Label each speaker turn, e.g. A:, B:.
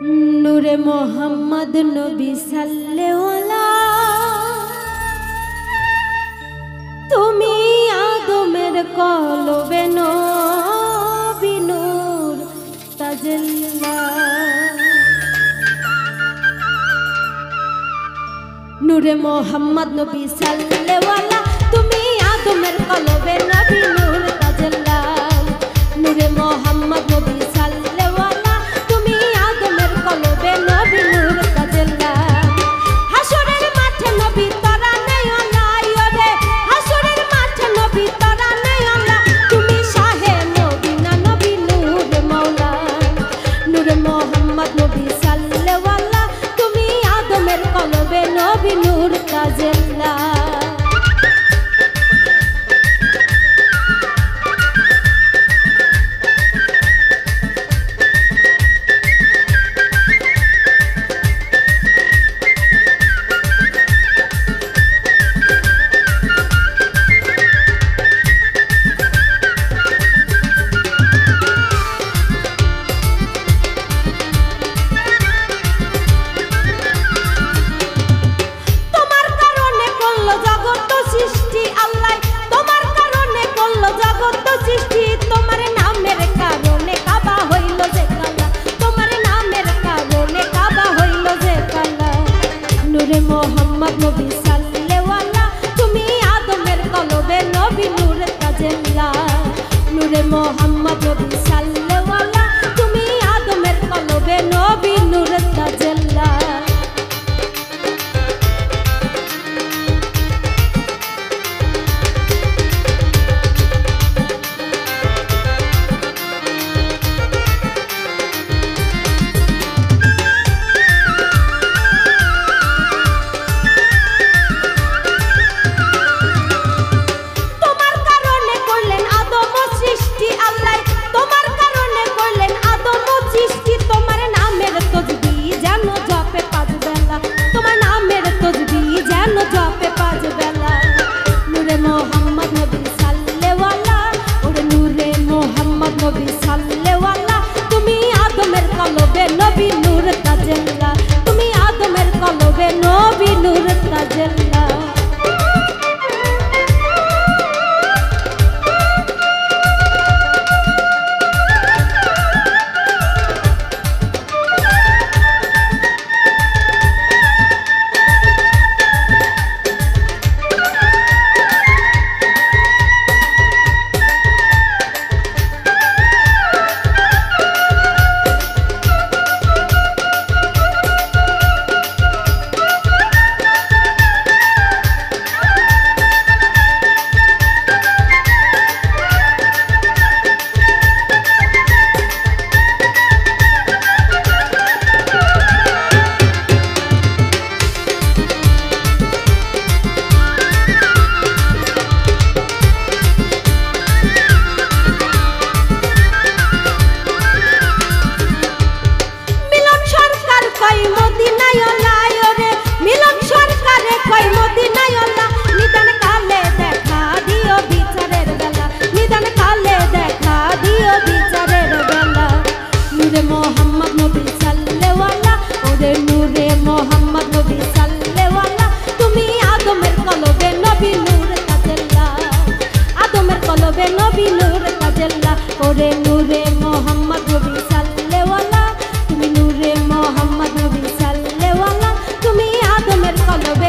A: নূরে মোহাম্মদ নবী সাল্লেওয়ালা তুমি আদমের কলবে নবী নূর তাজেল্লা। নূরে মোহাম্মদ নবী সাল্লেওয়ালা তুমি আদমের কলবে নবী নূর মোহাম্মদ নবী সাল্লাল্লাহ তুমি আদমের কলবে নবী নূর ওরে নূরে মোহাম্মদ রবি সাল্লেওয়ালা তুমি নূরে মোহাম্মদ রবি সাল্লেওয়ালা তুমি আদমের কলবে